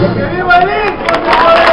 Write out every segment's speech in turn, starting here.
viva el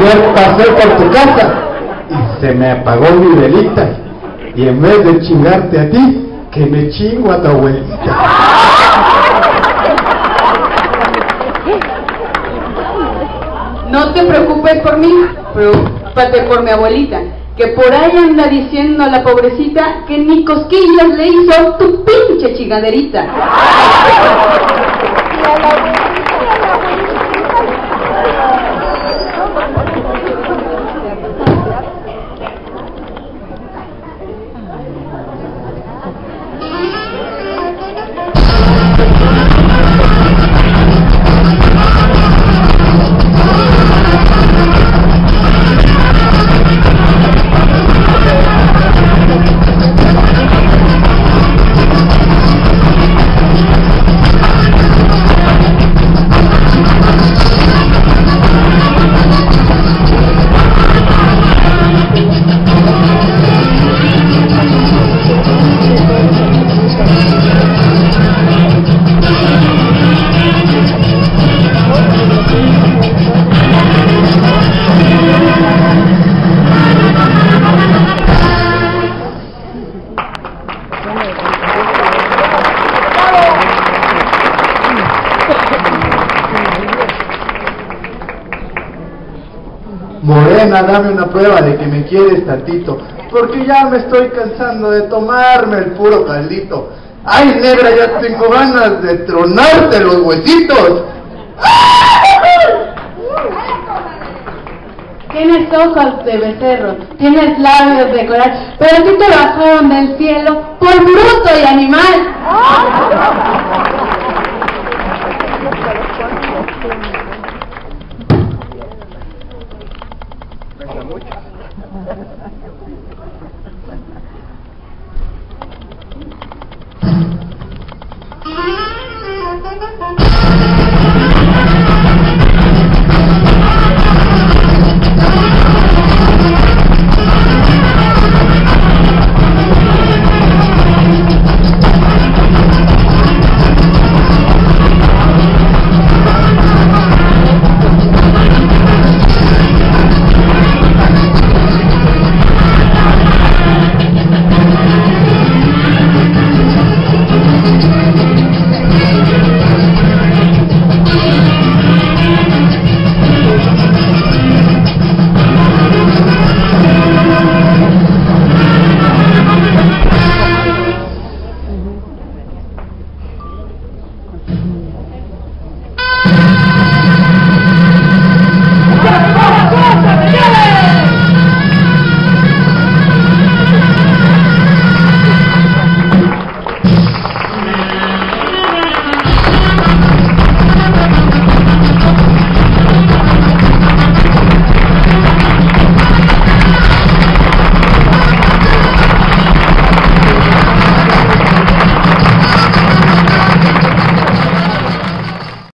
Ayer pasé por tu casa y se me apagó mi velita. Y en vez de chingarte a ti, que me chingo a tu abuelita. No te preocupes por mí, preocúpate por mi abuelita, que por ahí anda diciendo a la pobrecita que ni cosquillas le hizo tu pinche chingaderita. Morena, dame una prueba de que me quieres tantito, porque ya me estoy cansando de tomarme el puro caldito. Ay, negra, ya tengo ganas de tronarte los huesitos. Tienes ojos de becerro, tienes labios de coral, pero a ti te bajaron del cielo por bruto y animal. Thank you.